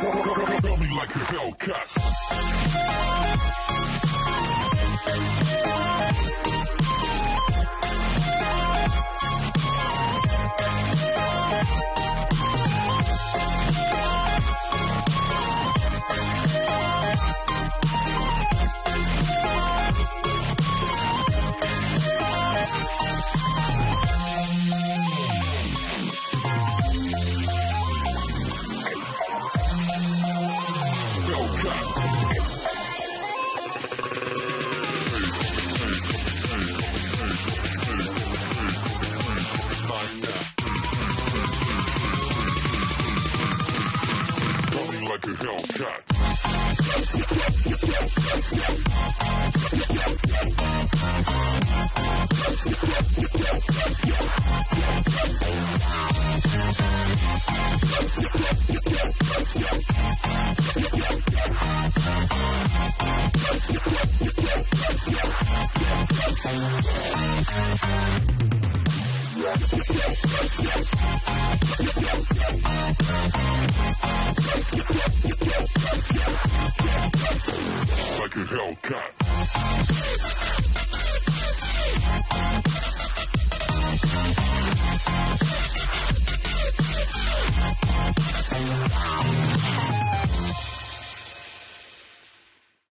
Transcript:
Dummy like a Hellcat. Hellcat. Like a Hellcat.